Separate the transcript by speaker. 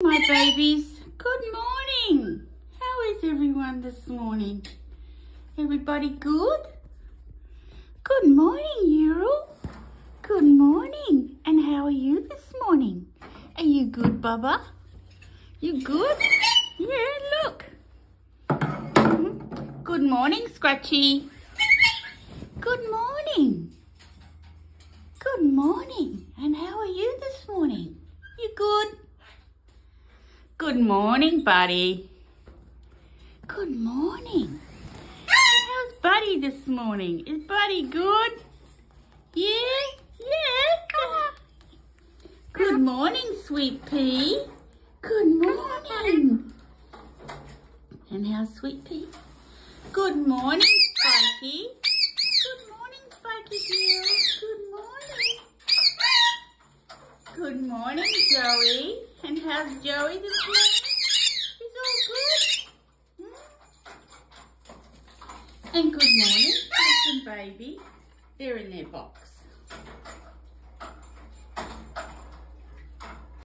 Speaker 1: My babies, good morning. How is everyone this morning? Everybody good? Good morning, Ural. Good morning. And how are you this morning? Are you good, Bubba? You good? Yeah, look. Mm-hmm. Good morning, Scratchy. Good morning. Good morning. And how are you this morning? Good morning, Buddy. Good morning. How's Buddy this morning? Is Buddy good? Yeah? Yeah? Good morning, Sweet Pea. Good morning. And how's Sweet Pea? Good morning, Spiky. Good morning, Spiky girl. Good morning. Good morning, Joey. And how's Joey this morning? He's all good? Hmm? And good morning, Baby. They're in their box.